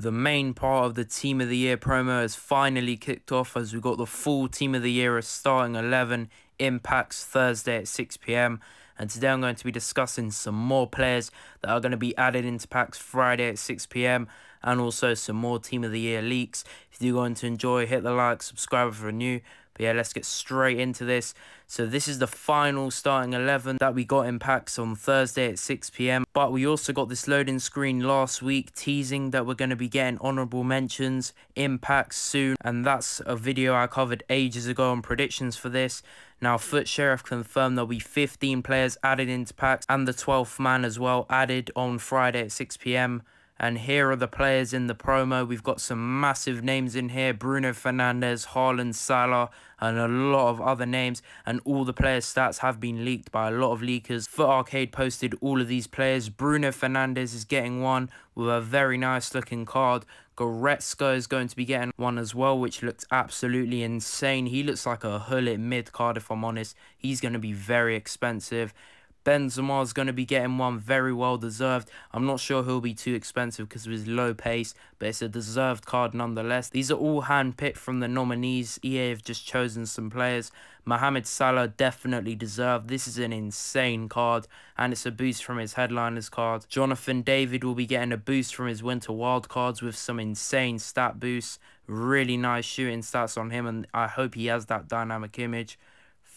the main part of the Team of the Year promo has finally kicked off as we got the full Team of the Year starting 11 impacts Thursday at 6 pm. And today I'm going to be discussing some more players that are going to be added into packs Friday at 6 pm and also some more Team of the Year leaks. If you're going to enjoy, hit the like, subscribe if you're new. But yeah, let's get straight into this. So this is the final starting 11 that we got in packs on Thursday at 6pm. But we also got this loading screen last week teasing that we're going to be getting honourable mentions in packs soon. And that's a video I covered ages ago on predictions for this. Now, FUT Sheriff confirmed there'll be 15 players added into packs and the 12th man as well added on Friday at 6pm. And here are the players in the promo. We've got some massive names in here. Bruno Fernandes, Haaland, Salah, and a lot of other names. And all the players' stats have been leaked by a lot of leakers. FUT Arcade posted all of these players. Bruno Fernandes is getting one with a very nice looking card. Goretzka is going to be getting one as well, which looks absolutely insane. He looks like a Hullet mid card, if I'm honest. He's going to be very expensive. Benzema is going to be getting one very well deserved. I'm not sure he'll be too expensive because of his low pace, but it's a deserved card nonetheless. These are all handpicked from the nominees. EA have just chosen some players. Mohamed Salah definitely deserved. This is an insane card, and it's a boost from his headliners card. Jonathan David will be getting a boost from his winter wild cards with some insane stat boosts. Really nice shooting stats on him, and I hope he has that dynamic image.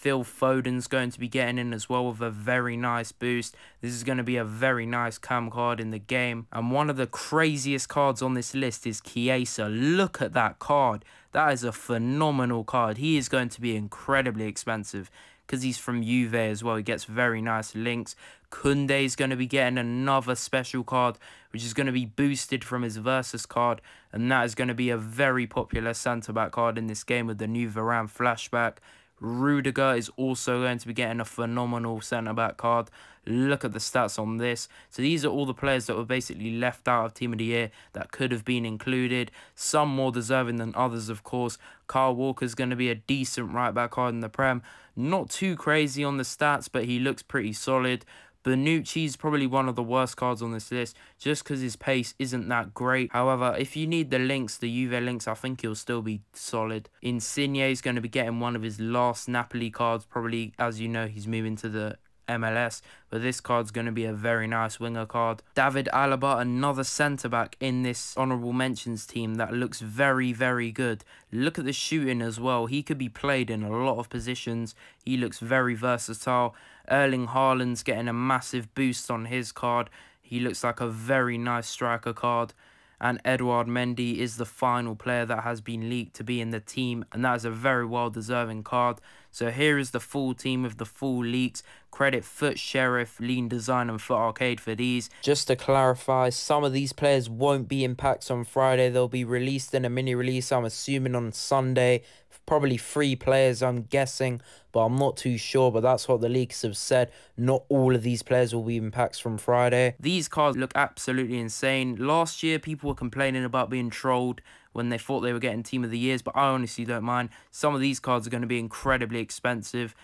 Phil Foden's going to be getting in as well with a very nice boost. This is going to be a very nice cam card in the game. And one of the craziest cards on this list is Chiesa. Look at that card. That is a phenomenal card. He is going to be incredibly expensive because he's from Juve as well. He gets very nice links. Koundé is going to be getting another special card, which is going to be boosted from his Versus card. And that is going to be a very popular centre-back card in this game with the new Varane flashback. Rudiger is also going to be getting a phenomenal centre-back card. Look at the stats on this. So these are all the players that were basically left out of Team of the Year that could have been included. Some more deserving than others, of course. Kyle Walker is going to be a decent right-back card in the Prem. Not too crazy on the stats, but he looks pretty solid. Bonucci is probably one of the worst cards on this list just because his pace isn't that great. However, if you need the links, the Juve links, I think he'll still be solid. Insigne is going to be getting one of his last Napoli cards. Probably, as you know, he's moving to the MLS, but this card's going to be a very nice winger card. David Alaba, another centre back in this honourable mentions team that looks very, very good. Look at the shooting as well. He could be played in a lot of positions. He looks very versatile. Erling Haaland's getting a massive boost on his card. He looks like a very nice striker card and Édouard Mendy is the final player that has been leaked to be in the team and that is a very well deserving card. So here is the full team of the full leaks. Credit FUT Sheriff, Lean Design and FUT Arcade for these. Just to clarify, some of these players won't be in packs on Friday. They'll be released in a mini release, I'm assuming on Sunday probably three players, I'm guessing, but I'm not too sure. But that's what the leaks have said. Not all of these players will be in packs from Friday. These cards look absolutely insane. Last year, people were complaining about being trolled when they thought they were getting Team of the Years, but I honestly don't mind. Some of these cards are going to be incredibly expensive.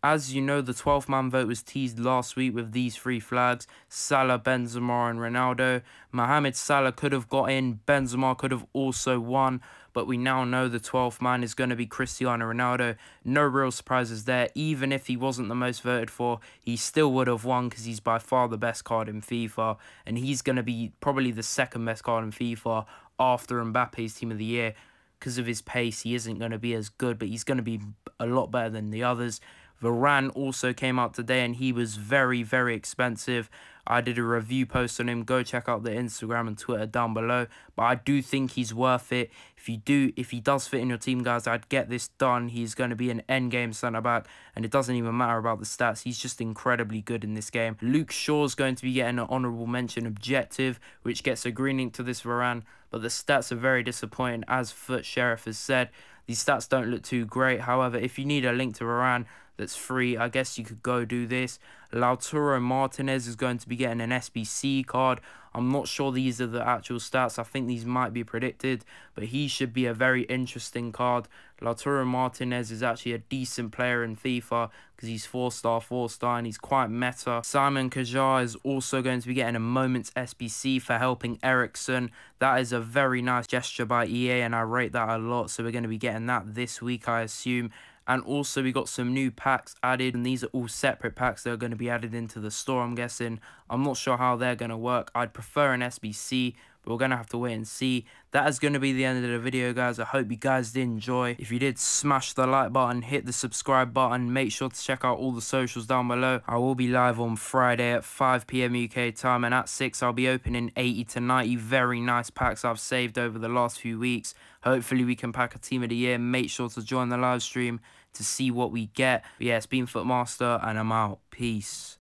As you know, the 12th man vote was teased last week with these three flags. Salah, Benzema and Ronaldo. Mohamed Salah could have got in. Benzema could have also won. But we now know the 12th man is going to be Cristiano Ronaldo. No real surprises there. Even if he wasn't the most voted for, he still would have won because he's by far the best card in FIFA. And he's going to be probably the second best card in FIFA after Mbappe's Team of the Year. Because of his pace, he isn't going to be as good, but he's going to be a lot better than the others. Varane also came out today and he was very, very expensive. I did a review post on him. Go check out the Instagram and Twitter down below. But I do think he's worth it. If you do, if he does fit in your team, guys, I'd get this done. He's going to be an endgame centre back, and it doesn't even matter about the stats. He's just incredibly good in this game. Luke Shaw's going to be getting an honourable mention objective, which gets a green link to this Varane. But the stats are very disappointing, as FUT Sheriff has said. These stats don't look too great. However, if you need a link to Varane that's free, I guess you could go do this. Lautaro Martinez is going to be getting an SBC card. I'm not sure these are the actual stats. I think these might be predicted, but he should be a very interesting card. Lautaro Martinez is actually a decent player in FIFA because he's 4-star, 4-star, and he's quite meta. Simon Kjaer is also going to be getting a moment's SBC for helping Eriksen. That is a very nice gesture by EA, and I rate that a lot, so we're going to be getting that this week, I assume. And also we got some new packs added and these are all separate packs that are going to be added into the store I'm guessing. I'm not sure how they're going to work. I'd prefer an SBC but we're going to have to wait and see. That is going to be the end of the video guys. I hope you guys did enjoy. If you did smash the like button, hit the subscribe button. Make sure to check out all the socials down below. I will be live on Friday at 5pm UK time and at 6 I'll be opening 80 to 90 very nice packs I've saved over the last few weeks. Hopefully we can pack a team of the year. Make sure to join the live stream to see what we get. But yeah, it's been FUT Master, and I'm out. Peace.